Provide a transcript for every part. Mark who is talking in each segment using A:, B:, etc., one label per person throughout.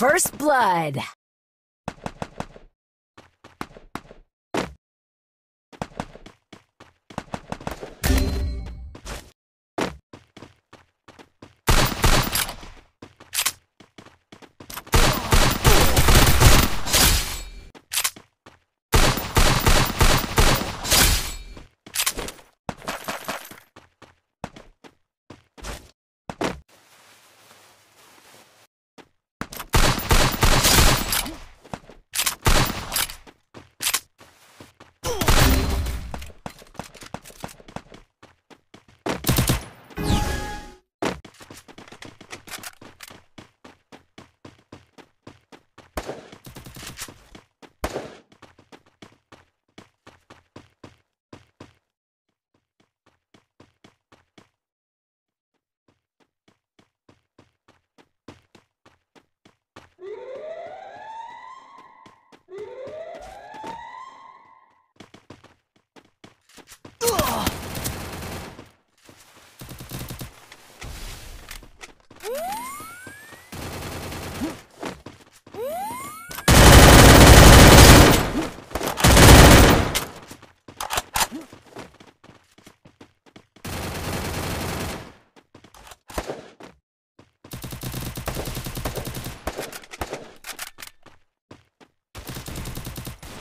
A: First Blood.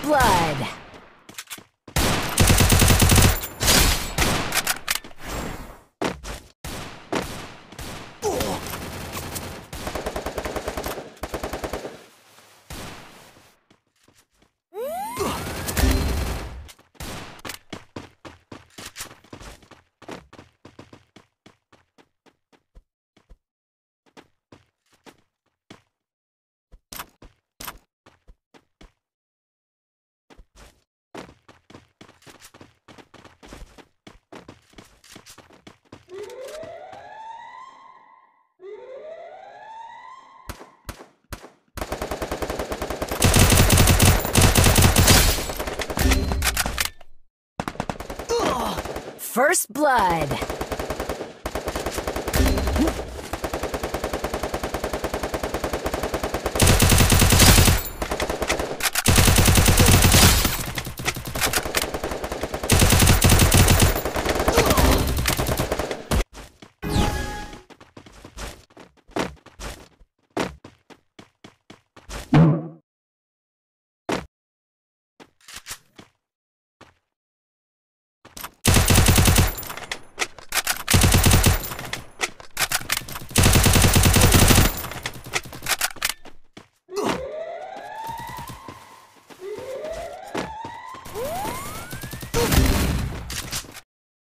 A: Blood. First Blood.